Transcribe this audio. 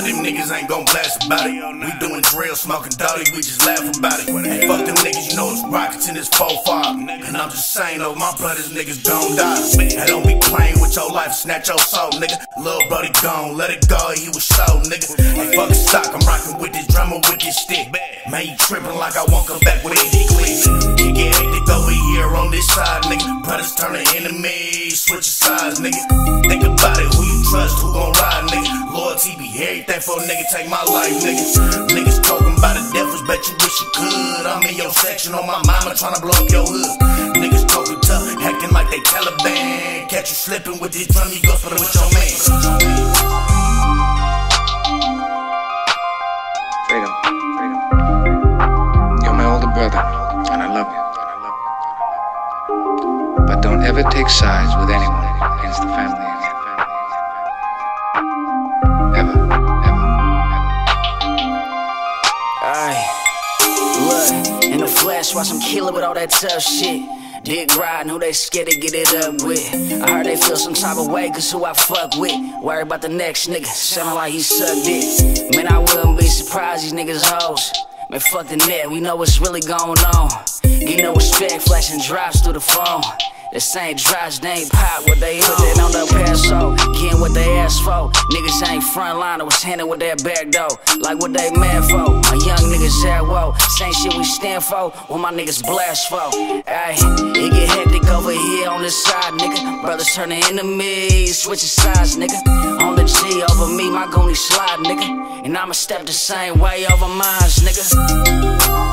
die, them niggas ain't gon' blast about it. We doing drill, smoking dolly, we just laugh about it. Hey, fuck them niggas, you know it's rockets in this 4-5. And I'm just saying, though, my brothers niggas don't die. Hey, don't be playing with your life, snatch your soul, nigga. Little brody gone, let it go, he was so, nigga. Hey, fuck the stock, I'm rocking with this drummer with this stick. Man, you tripping like I won't come back with it, he click. He get hectic over here on this side, nigga. Brothers turning enemies, switch sides, nigga. Think everything for a nigga, take my life, nigga. Niggas talking about the devils, bet you wish you could. I'm in your section on my mama tryna blow up your hood. Niggas talking tough, acting like they Taliban. Catch you slipping with this drum, you go it with your man. Freedom, freedom. You're my older brother, and I love you. But don't ever take sides with anyone against the family. In the flesh, watch them kill it with all that tough shit. Dick riding, who they scared to get it up with. I heard they feel some type of way, cause who I fuck with. Worry about the next nigga, sounding like he sucked it. Man, I wouldn't be surprised these niggas hoes. Man, fuck the net, we know what's really going on. Get no respect, flashing drops through the phone. The ain't drops, they ain't pop what they Put it on the peso, getting what they ask for. Niggas ain't frontliner, was handing with that back though. Like what they mad for. My young niggas at whoa. Same shit we stand for, what my niggas blast for. Ayy, it get hectic over here on this side, nigga. Brothers turning enemies, switching sides, nigga. On the G over me, my goonie slide, nigga. And I'ma step the same way over mines, nigga.